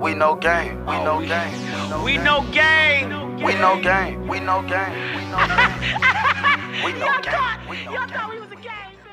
We no game. We no game. We no game. We no game. We no game. We no game. We no game. Y'all thought we was a game.